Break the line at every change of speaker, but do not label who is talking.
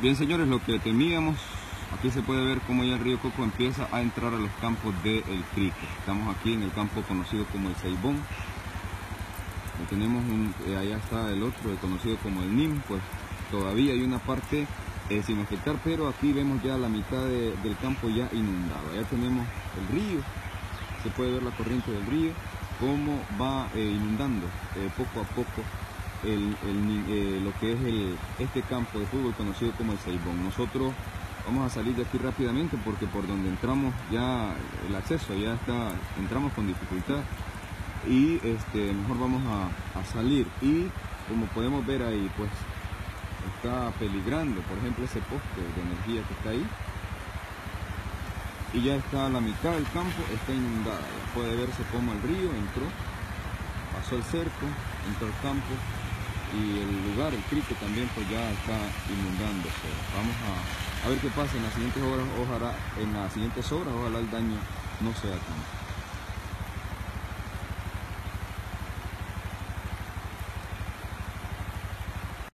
Bien señores, lo que temíamos, aquí se puede ver cómo ya el río Coco empieza a entrar a los campos del de. Estamos aquí en el campo conocido como el Seibón. tenemos un, eh, allá está el otro, conocido como el NIM, pues todavía hay una parte eh, sin afectar, pero aquí vemos ya la mitad del campo ya inundado. Allá tenemos el río, se puede ver la corriente del río, cómo va eh, inundando poco a poco eh, lo que es el, este campo de fútbol conocido como el Seibón. Nosotros vamos a salir de aquí rápidamente porque por donde entramos ya el acceso ya está, entramos con dificultad y este, mejor vamos a, salir. Y como podemos ver ahí pues está peligrando, por ejemplo ese poste de energía que está ahí. Y ya está la mitad del campo está inundada, puede verse cómo el río entró, pasó el cerco, entró el campo y el lugar, el crique también pues ya está inundándose. Vamos a, a ver qué pasa en las siguientes horas, ojalá, en las siguientes horas, ojalá el daño no sea tanto.